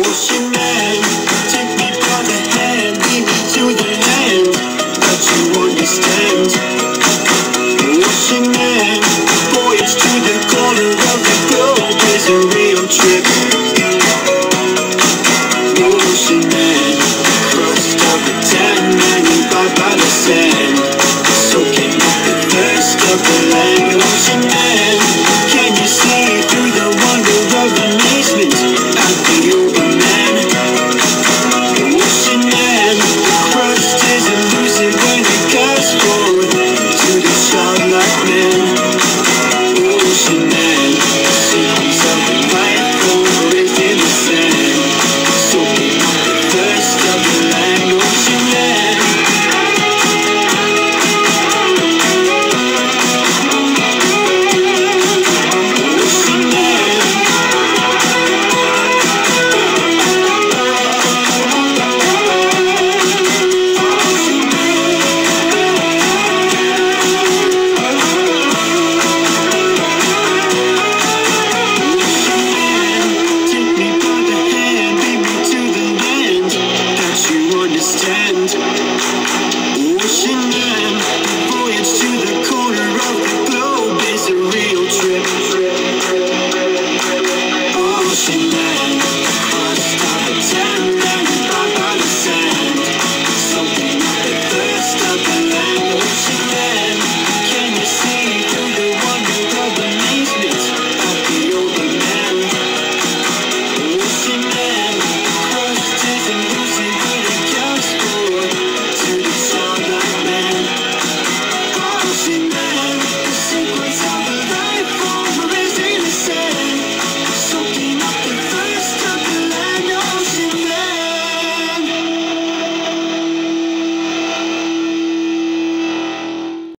What's your name? language man Can you see it through the wonder of amazement?